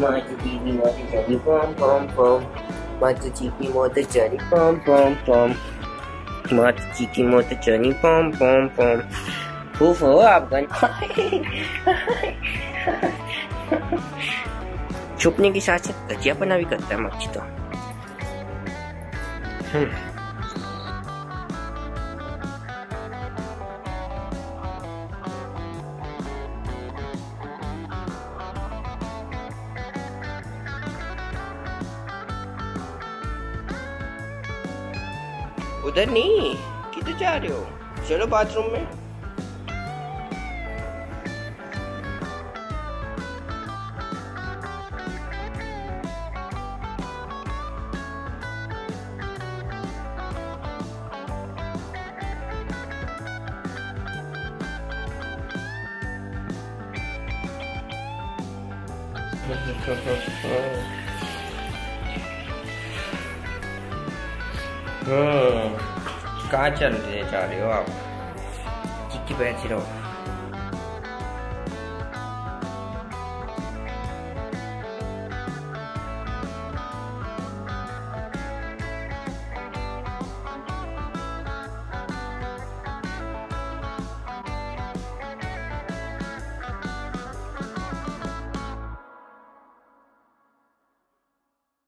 Maju TV maju jadi pom pom pom Maju TV mau terjadi pom pom pom Maju TV mau terjadi pom pom pom Fufo Afgan छुपने की साथ साथ घटियापना भी करता है मच्छी तो उधर नहीं किधर जा रहे हो? चलो बाथरूम में। うん。ガーチャルでじゃああれは、聞。